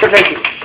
Perfecto.